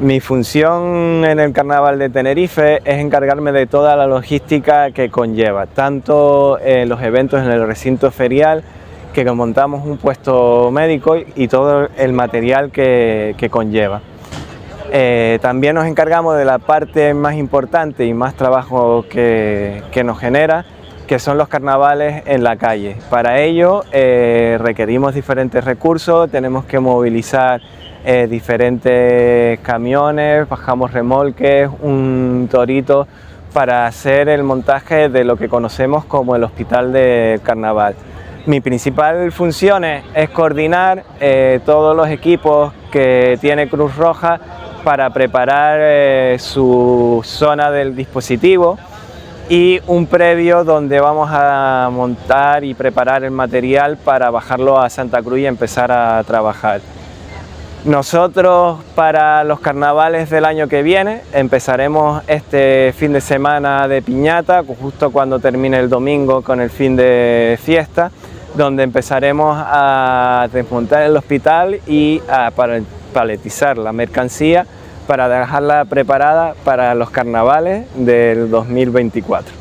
Mi función en el Carnaval de Tenerife es encargarme de toda la logística que conlleva, tanto en los eventos en el recinto ferial, que montamos un puesto médico y todo el material que, conlleva. Eh, también nos encargamos de la parte más importante y más trabajo que, nos genera, que son los carnavales en la calle. Para ello eh, requerimos diferentes recursos, tenemos que movilizar eh, diferentes camiones, bajamos remolques, un torito para hacer el montaje de lo que conocemos como el Hospital de Carnaval. Mi principal función es coordinar eh, todos los equipos que tiene Cruz Roja para preparar eh, su zona del dispositivo y un previo donde vamos a montar y preparar el material para bajarlo a Santa Cruz y empezar a trabajar. Nosotros para los carnavales del año que viene empezaremos este fin de semana de piñata, justo cuando termine el domingo con el fin de fiesta, donde empezaremos a desmontar el hospital y a paletizar la mercancía para dejarla preparada para los carnavales del 2024.